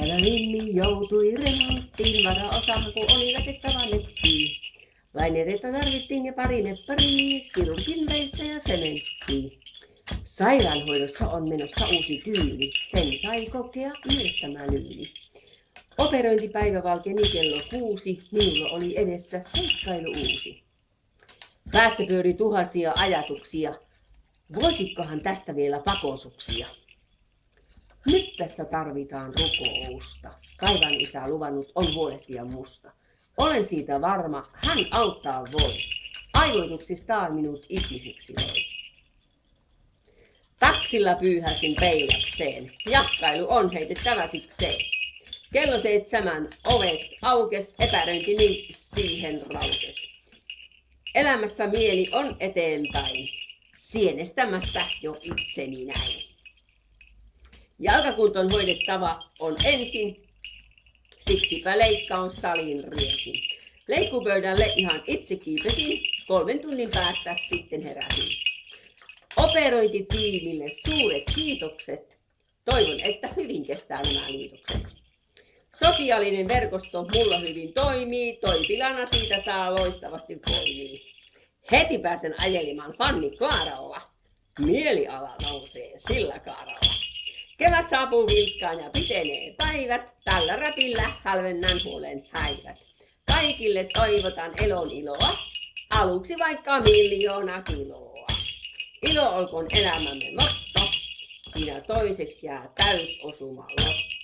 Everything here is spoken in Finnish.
Tämä Mimmi joutui remonttiin, varaosahan kun oli laitettava nettiin. Lainereita tarvittiin ja pari nepparia, kirurgin veistä ja sementtiä. Sairaanhoidossa on menossa uusi tyyli, sen sai kokea myös tämä lyyli. Operointipäivä valkeni kello kuusi, minulla oli edessä seikkailu uusi. Päässä pyöri tuhansia ajatuksia. Voisikohan tästä vielä pakosuksia? Nyt tässä tarvitaan rukousta. Kaivan isä luvannut on huolehtia musta. Olen siitä varma, hän auttaa voi. Aivoituksistaan minut ihmisiksi voi. Taksilla pyyhäsin peilakseen. Jakkailu on heitettävä sikseen. Kello seitsemän ovet aukes, epäröinti niin siihen raukes. Elämässä mieli on eteenpäin, sienestämässä jo itseni näin. Jalkakunton hoidettava on ensin, siksipä leikkaus saliin riesin. Leikkupöydälle ihan itse kiipesin, kolmen tunnin päästä sitten heräsin. Operointitiimille suuret kiitokset. Toivon, että hyvin kestää nämä liitokset. Sosiaalinen verkosto mulla hyvin toimii, Toipilana siitä saa loistavasti voimia. Heti pääsen ajelemaan Fanni Klaaralla. Mieliala nousee sillä kaaralla. Kevät saapuu vilkkaan ja pitenee päivät, tällä räpillä hälvennän huolen häivät. Kaikille toivotan elon iloa, aluksi vaikka miljoona kiloa. Ilo olkoon elämämme motto, siinä toiseksi jää täysosuma lotto.